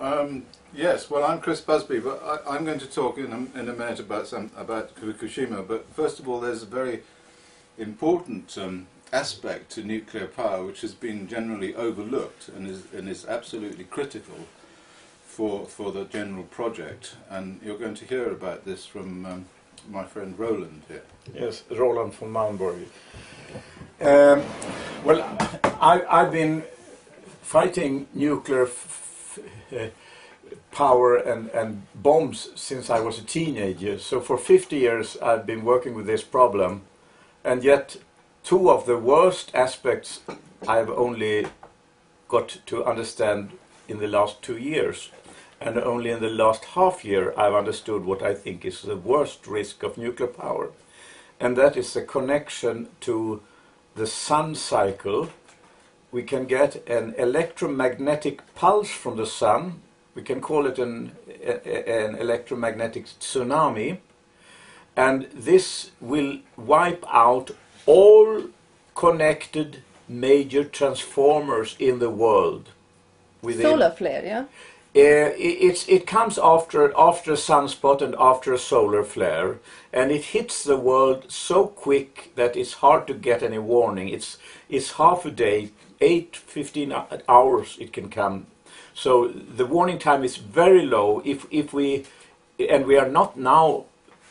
Um, yes, well, I'm Chris Busby, but I, I'm going to talk in a, in a minute about some about Fukushima. But first of all, there's a very important um, aspect to nuclear power which has been generally overlooked and is and is absolutely critical for for the general project. And you're going to hear about this from um, my friend Roland here. Yes, Roland von Malmborg. Um, well, I, I've been fighting nuclear power and, and bombs since I was a teenager. So for 50 years I've been working with this problem, and yet two of the worst aspects I've only got to understand in the last two years. And only in the last half year I've understood what I think is the worst risk of nuclear power. And that is the connection to the sun cycle. We can get an electromagnetic pulse from the sun. We can call it an, a- an electromagnetic tsunami. And this will wipe out all connected major transformers in the world. within- Solar flare, yeah? uh, it, it's, it comes after after a sunspot and after a solar flare, and it hits the world so quick that it's hard to get any warning. It's it's half a day, 8, 15 hours it can come. So the warning time is very low. If if we and we are not now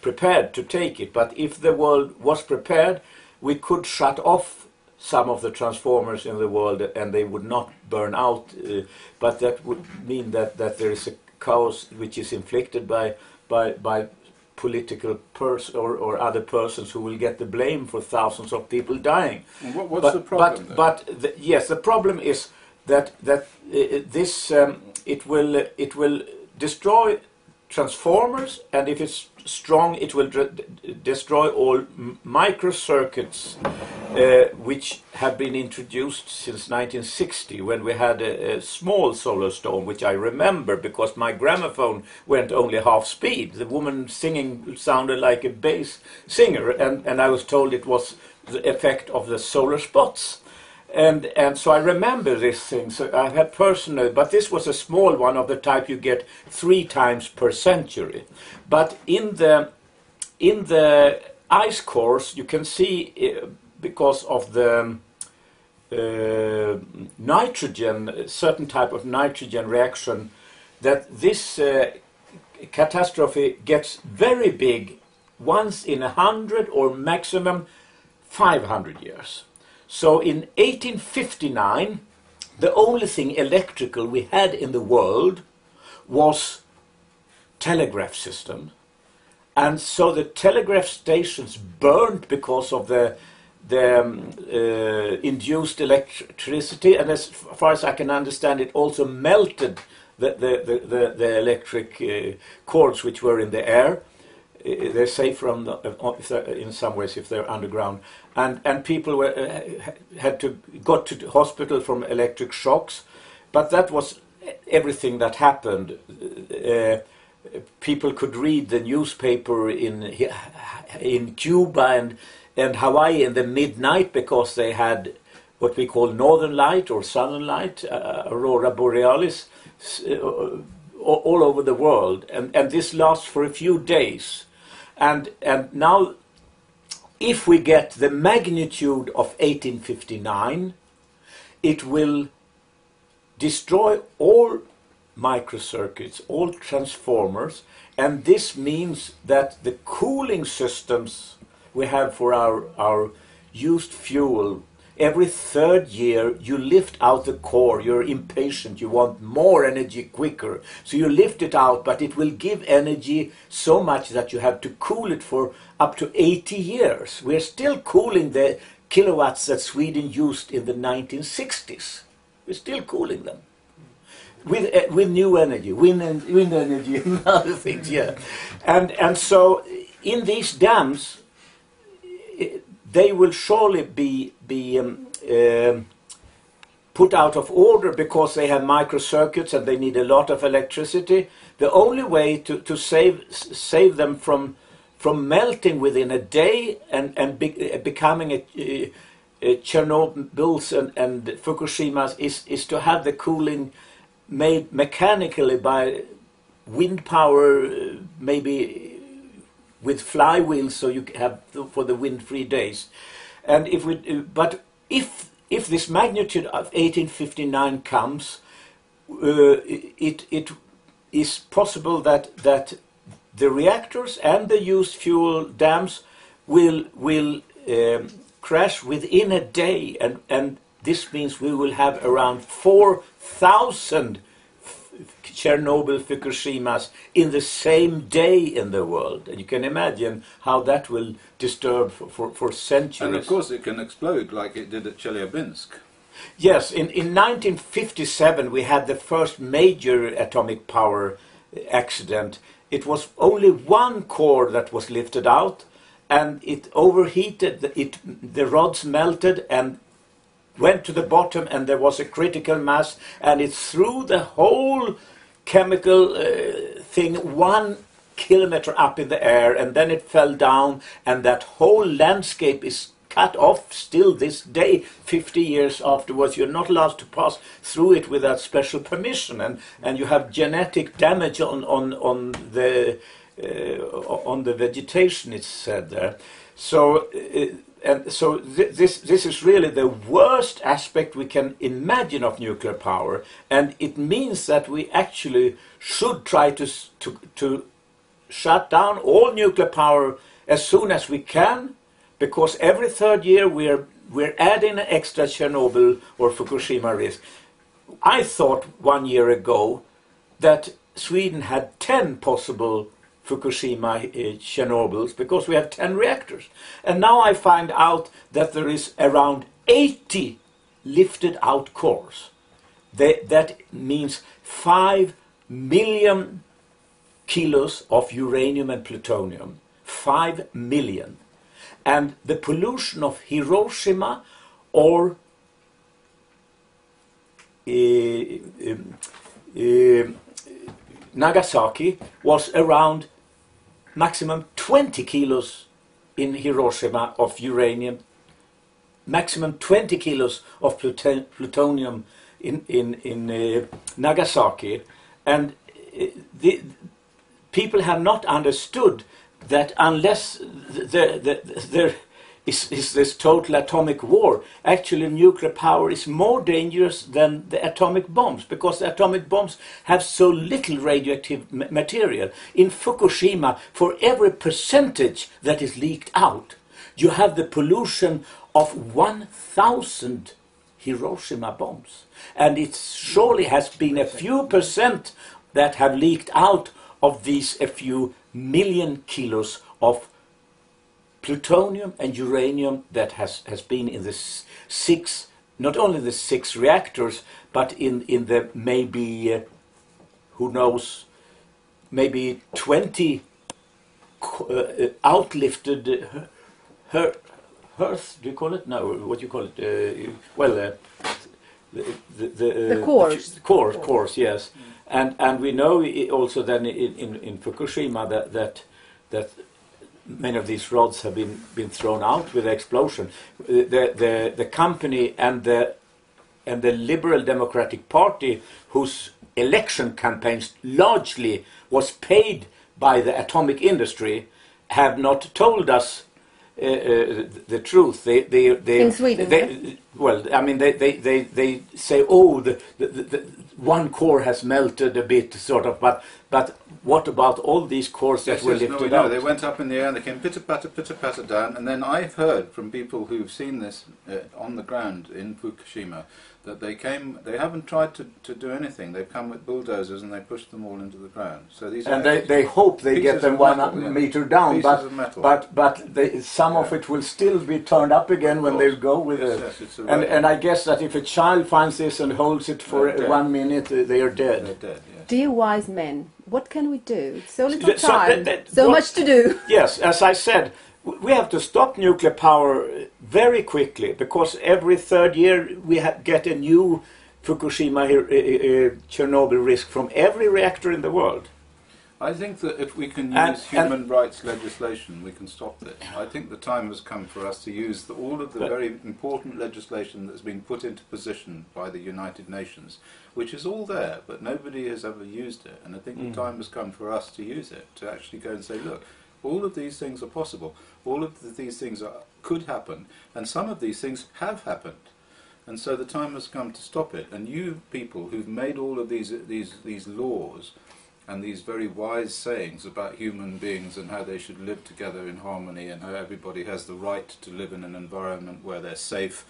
prepared to take it, but if the world was prepared, we could shut off some of the transformers in the world and they would not burn out. Uh, but that would mean that, that there is a chaos which is inflicted by, by, by political pers- or, or other persons who will get the blame for thousands of people dying. What, what's but, the problem? But, but the, yes, the problem is that that uh, this um, it will uh, it will destroy transformers, and if it's strong, it will destroy all microcircuits uh, which have been introduced since 1960 when we had a, a small solar storm, which I remember because my gramophone went only half speed. The woman singing sounded like a bass singer, and, and I was told it was the effect of the solar spots and and so I remember this thing. So I had personal, but this was a small one of the type you get three times per century. But in the in the ice cores, you can see uh, because of the uh, nitrogen, certain type of nitrogen reaction, that this uh, catastrophe gets very big once in a hundred or maximum 500 years. So in 1859, the only thing electrical we had in the world was telegraph system. And so the telegraph stations burned because of the, the um, uh, induced electricity, and as far as I can understand, it also melted the, the, the, the, the electric uh, cords which were in the air. They're safe from the, uh, in some ways if they're underground, and and people were uh, had to got to the hospital from electric shocks, but that was everything that happened. Uh, people could read the newspaper in in Cuba and and Hawaii in the midnight because they had what we call northern light or southern light, uh, aurora borealis, uh, all, all over the world, and and this lasts for a few days, and and now, if we get the magnitude of 1859, it will destroy all microcircuits, all transformers, and this means that the cooling systems we have for our, our used fuel, every third year you lift out the core, you're impatient, you want more energy quicker, so you lift it out, but it will give energy so much that you have to cool it for up to 80 years. We're still cooling the kilowatts that Sweden used in the 1960s. We're still cooling them with uh, with new energy, wind wind energy and other things. Yeah, and and so in these dams, eh, they will surely be be um, um, put out of order because they have microcircuits and they need a lot of electricity. The only way to, to save save them from from melting within a day and and be, uh, becoming a, uh, uh, Chernobyl's and, and Fukushima's is is to have the cooling made mechanically by wind power, uh, maybe with flywheels, so you have for the wind-free days. And if we, uh, but if if this magnitude of 1859 comes, uh, it it is possible that that the reactors and the used fuel dams will will um, crash within a day, and and this means we will have around 4,000 Chernobyl, Fukushimas in the same day in the world. And you can imagine how that will disturb for, for, for centuries. And of course, it can explode like it did at Chelyabinsk. Yes, in, in 1957 we had the first major atomic power accident. It was only one core that was lifted out and it overheated, it, the rods melted and went to the bottom and there was a critical mass and it threw the whole chemical uh, thing one kilometer up in the air and then it fell down and that whole landscape is cut off still this day 50 years afterwards. You're not allowed to pass through it without special permission and, and you have genetic damage on, on, on the uh, on the vegetation it's said there. So uh, and so th- this this is really the worst aspect we can imagine of nuclear power, and it means that we actually should try to to to shut down all nuclear power as soon as we can, because every third year we're we're adding an extra Chernobyl or Fukushima risk. I thought one year ago that Sweden had ten possible Fukushima uh, Chernobyls because we have 10 reactors. And now I find out that there is around 80 lifted out cores. That means 5 million kilos of uranium and plutonium. 5 million. And the pollution of Hiroshima or uh, um, uh, Nagasaki was around maximum 20 kilos in Hiroshima of uranium, maximum 20 kilos of pluton plutonium in, in, in uh, Nagasaki. And uh, the, people have not understood that unless the, the, the, is, is this total atomic war. Actually, nuclear power is more dangerous than the atomic bombs because the atomic bombs have so little radioactive material. In Fukushima, for every percentage that is leaked out, you have the pollution of 1,000 Hiroshima bombs. And it surely has been a few percent that have leaked out of these a few million kilos of plutonium and uranium that has, has been in the six, not only the six reactors, but in, in the maybe, uh, who knows, maybe 20 uh, outlifted uh, her, hearth, do you call it? No, what do you call it? Uh, well, uh, the, the, the, the cores. The cores, cores, yes. Mm. And, and we know also then in, in, in Fukushima that, that, that many of these rods have been, been thrown out with the explosion. The, the, the company and the, and the Liberal Democratic Party, whose election campaigns largely was paid by the atomic industry, have not told us uh, uh, the truth. They, they, they, in Sweden, they, well, I mean, they, they, they, they say, oh, the, the, the, one core has melted a bit, sort of, but but what about all these cores that were yes, lifted no, out? They went up in the air and they came pitter patter, pitter patter down. And then I've heard from people who've seen this uh, on the ground in Fukushima that they came. They haven't tried to, to do anything. They've come with bulldozers and they pushed them all into the ground. So these and they, they hope they get them one metal, yeah. meter down, pieces but but but they, some yeah. of it will still be turned up again when they go with yes, it. Yes, and and I guess that if a child finds this and holds it for one minute, uh, they are dead. They're dead. Yes. Dear wise men, what can we do? So little So time, that- that- so what- much to do. Yes, as I said, we have to stop nuclear power very quickly because every third year we ha- get a new Fukushima uh, uh, Chernobyl risk from every reactor in the world. I think that if we can And- use human rights legislation, we can stop this. I think the time has come for us to use the, all of the very important legislation that's been put into position by the United Nations, which is all there, but nobody has ever used it. And I think Mm. the time has come for us to use it, to actually go and say, look, all of these things are possible. All of the, these things are, could happen, and some of these things have happened. And so the time has come to stop it. And you people who've made all of these these these laws and these very wise sayings about human beings and how they should live together in harmony and how everybody has the right to live in an environment where they're safe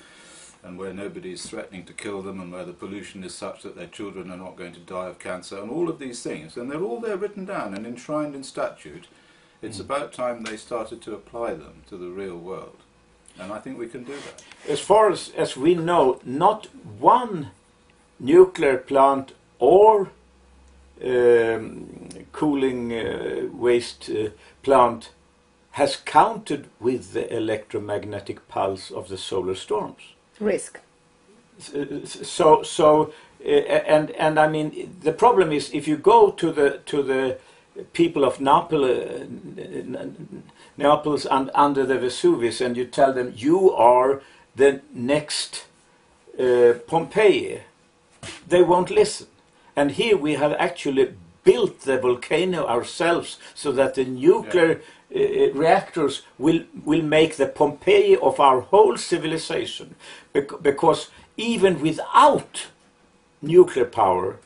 and where nobody is threatening to kill them and where the pollution is such that their children are not going to die of cancer and all of these things. And they're all there written down and enshrined in statute. It's hmm. about time they started to apply them to the real world. And I think we can do that. As far as, as we know, not one nuclear plant or um, cooling uh, waste uh, plant has counted with the electromagnetic pulse of the solar storms. Risk. so so uh, and and I mean the problem is if you go to the to the people of Naples, uh, Naples and under the Vesuvius and you tell them you are the next uh, Pompeii, they won't listen. And here we have actually built the volcano ourselves so that the nuclear uh, reactors will will make the Pompeii of our whole civilization Bec- because even without nuclear power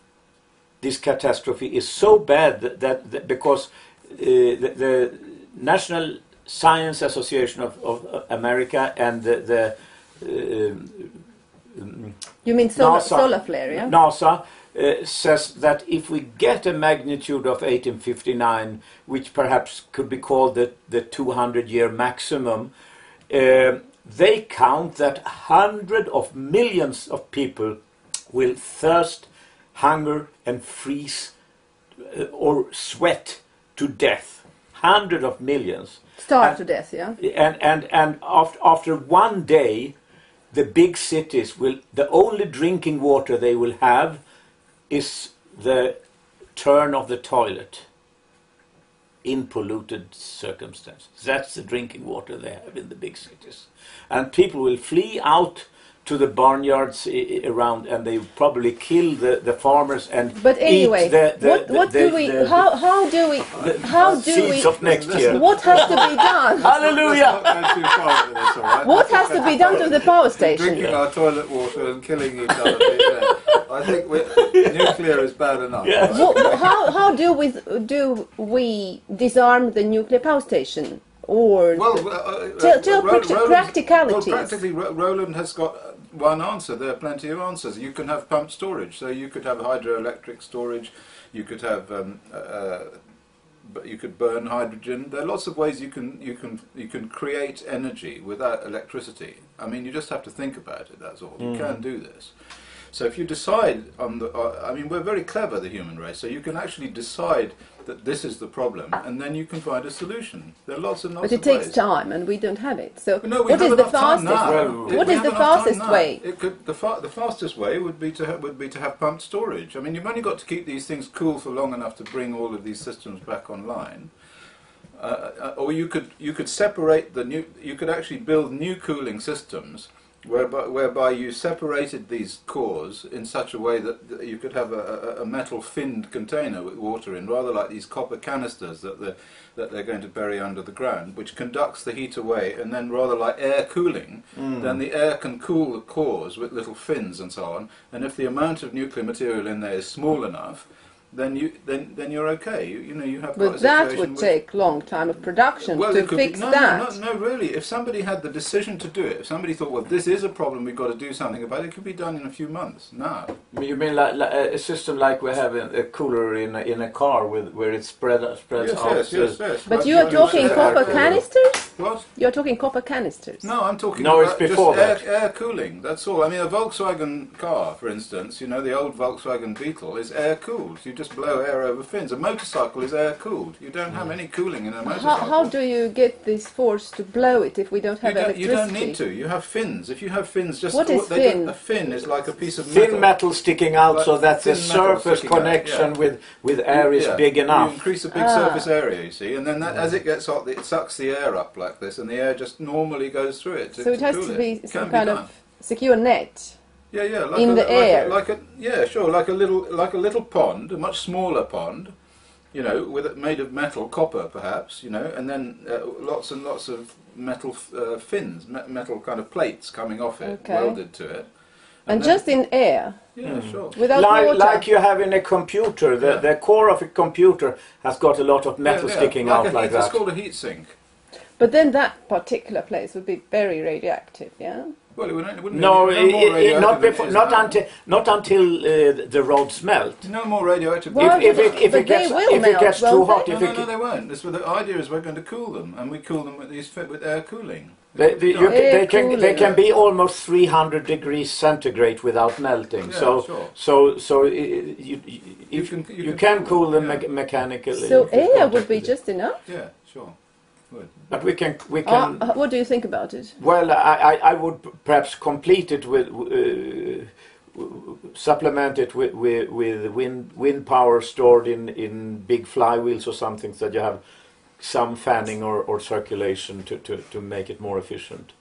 this catastrophe is so bad that, that, that because uh, the, the National Science Association of, of America and the, the um, You mean solar, NASA. solar flare, yeah? NASA uh, says that if we get a magnitude of 1859, which perhaps could be called the, the 200 year maximum, uh, they count that hundred of millions of people will thirst, hunger, and freeze uh, or sweat to death. Hundred of millions Starve to death, yeah? and and and after, after one day the big cities will the only drinking water they will have is the turn of the toilet in polluted circumstances. That's the drinking water they have in the big cities. And people will flee out to the barnyards i- i- around and they probably kill the, the farmers and But anyway, eat the, the, what, what the- do we, the- how, how do we, how do seeds we, of next year what has to be done? hallelujah Let's not go too far with this, all right? What has to be done to the power station? Drinking our toilet water and killing each other. I think we nuclear is bad enough. Yes. all right? What, how, how do we do we disarm the nuclear power station? Or Well, uh, uh, Tell- tell Ro- practi- Roland's- practicalities. Well, practically, Roland has got one answer. There are plenty of answers. You can have pumped storage, so you could have hydroelectric storage. You could have, um, uh, but you could burn hydrogen. There are lots of ways you can you can you can create energy without electricity. I mean, you just have to think about it. That's all. You can do this. So if you decide on the, uh, I mean, we're very clever, the human race. So you can actually decide that this is the problem, and then you can find a solution. There are lots and lots but it takes ways. time, and we don't have it. So No, what is the fastest? What is the fastest way? It could, the, fa- the fastest way would be to ha- would be to have pumped storage. I mean, you've only got to keep these things cool for long enough to bring all of these systems back online. Uh, uh, or you could you could separate the new. You could actually build new cooling systems. Whereby, whereby you separated these cores in such a way that, that you could have a, a, a metal finned container with water in, rather like these copper canisters that they're, that they're going to bury under the ground, which conducts the heat away, and then rather like air cooling, mm. then the air can cool the cores with little fins and so on. And if the amount of nuclear material in there is small enough, then you then then you're okay. You, you know you have. But that would which- take long time of production well, to fix be, no, that. No, no, no, really. If somebody had the decision to do it, if somebody thought, well, this is a problem, we've got to do something about it, it could be done in a few months. Now, You mean like, like uh, a system like we have in a cooler in a, in a car with where it spread spreads yes, out? yes, yes, yes. But you are talking copper canisters? What? You're talking copper canisters. No, I'm talking No, it's about just before air, that. air cooling. That's all. I mean, a Volkswagen car, for instance, you know, the old Volkswagen Beetle is air cooled. You just blow air over fins. A motorcycle is air cooled. You don't have any cooling in a motorcycle. how do you get this force to blow it if we don't you have don't, you don't need to. You have fins. If you have fins, just What is they don't- fin? a fin is like a piece of Thin metal sticking out Like so that the surface sticking out, connection yeah. with, with air is Yeah, big You increase the big Ah. surface area, you see, and then that, as it gets hot, it sucks the air up like this, and the air just normally goes through it. To, So it has cool to it. be It some can kind done. of secure net. Yeah, yeah, like in a, the like air. A, like a yeah, sure, like a little like a little pond, a much smaller pond, you know, with it made of metal, copper perhaps, you know, and then uh, lots and lots of metal uh, fins, me- metal kind of plates coming off it, Okay. welded to it. And then- just in air, yeah, sure. without Like, water. like you have in a computer, the, Yeah. the core of a computer has got a lot of metal Yeah, yeah, sticking like out a like heat, It's called a heat sink. But then that particular place would be very radioactive, yeah? Well, it wouldn't, it wouldn't No, be i- no more i- i- radioactive not than it before, is not now. until not until uh, the rods melt. No more radioactive. Why than If, if it it is if But it gets they will if it melt, gets too won't hot, they? if no, it no, no, they won't. This, the idea is we're going to cool them, and we cool them with these fit with air cooling. They, they, you, Air they can they cooling. can be almost 300 degrees centigrade without melting. Yeah, so sure. so so i- i- you you, You if can- you, you can, can cool cool them them, me- yeah. mechanically. So if you air would contact be it. just enough? Yeah, sure. Would. But we can we Uh, can. uh, what do you think about it? Well, I, I, I would perhaps complete it with uh, supplement it with with, with wind wind power stored in, in big flywheels or something so that you have some fanning or, or circulation to, to, to make it more efficient.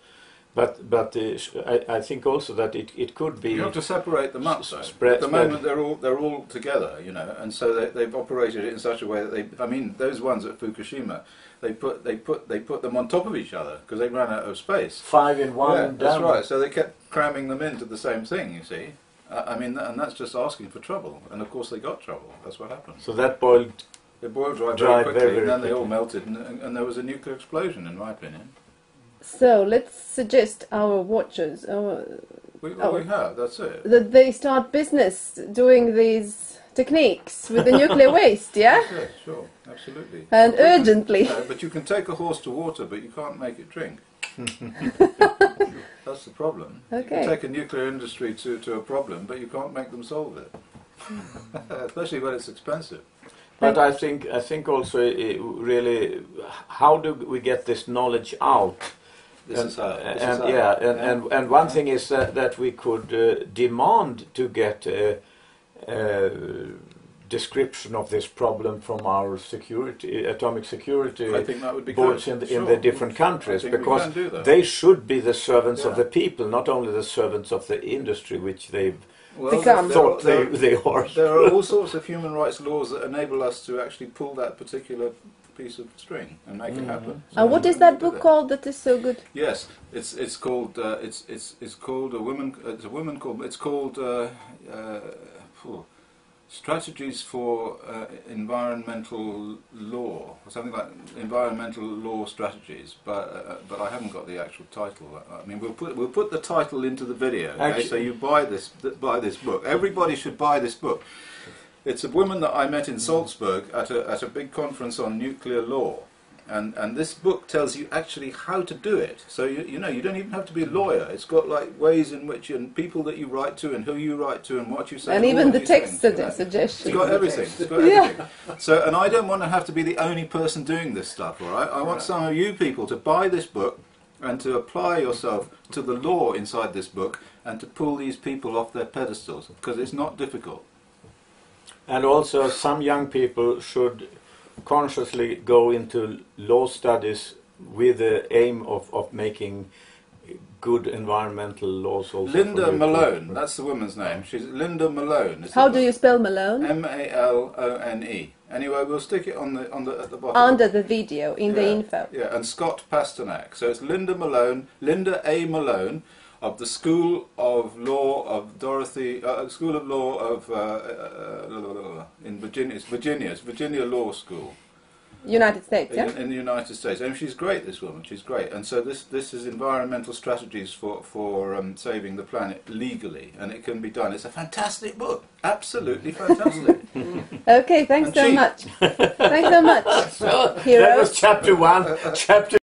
But but uh, I, I think also that it, it could be You have to separate them up, though. Spread- At the spread. moment, they're all they're all together, you know, and so they, they've operated it in such a way that they. I mean, those ones at Fukushima, they put they put they put them on top of each other because they ran out of space. five in one. yeah, that's right. So they kept cramming them into the same thing. You see, uh, I mean, and that's just asking for trouble. And of course, they got trouble. That's what happened. So that boiled. It boiled dry, Dry very quickly, very, very and then they all melted, and, and there was a nuclear explosion, in my opinion. So let's suggest our watchers uh, We, Oh. we have. That's it. that they start business doing these techniques with the nuclear waste, yeah? Yeah, sure, absolutely. And But we can- urgently. No, but you can take a horse to water, but you can't make it drink. That's the problem. You Okay. can take a nuclear industry to, to a problem, but you can't make them solve it. Especially when it's expensive. But I think I think also uh, really, how do we get this knowledge out? This and, is how. This and is yeah, and, and and one thing is that, that we could uh, demand to get a, a description of this problem from our security, atomic security I think that would be boards good. in the, Sure. in the different countries because can do that. they should be the servants of the people, not only the servants of the industry, which they've well, become- there, thought there, they, they are. there are all sorts of human rights laws that enable us to actually pull that particular piece of string and make it Mhm. happen. And what we is can that book called that is so good? Yes, it's it's called uh, it's it's it's called a woman. It's a woman called. It's called uh, uh, phew, strategies for uh, environmental law or something like environmental law strategies. But uh, but I haven't got the actual title. I mean, we'll put we'll put the title into the video. Okay? Actu- so you buy this buy this book. Everybody should buy this book. It's a woman that I met in Salzburg at a at a big conference on nuclear law. And, and this book tells you actually how to do it. So you, you know you don't even have to be a lawyer. It's got like ways in which and people that you write to and who you write to and what you say. And all even the text things, sug- you know. suggestions. It's got everything. It's got Yeah. everything. So, and I don't want to have to be the only person doing this stuff, all right? I want some of you people to buy this book and to apply yourself to the law inside this book and to pull these people off their pedestals because it's not difficult. And also, some young people should consciously go into law studies with the aim of, of making good environmental laws. Also Linda nuclear- Malone, that's the woman's name. She's Linda Malone. is How do you spell Malone? M A L O N E. Anyway, we'll stick it on the on the at the bottom. Under the video, in the info. Yeah, and Scott Pasternak. So it's Linda Malone, Linda A. Malone, of the School of Law of Dorothy, uh, School of Law of uh, uh, in Virginia. It's Virginia. It's Virginia Law School United States, yeah? in, in the United States. And she's great. This woman, she's great. And so this this is environmental strategies for for um, saving the planet legally, and it can be done. It's a fantastic book. Absolutely fantastic. Okay, thanks And so cheap. much. thanks so much. So, that was chapter one. chapter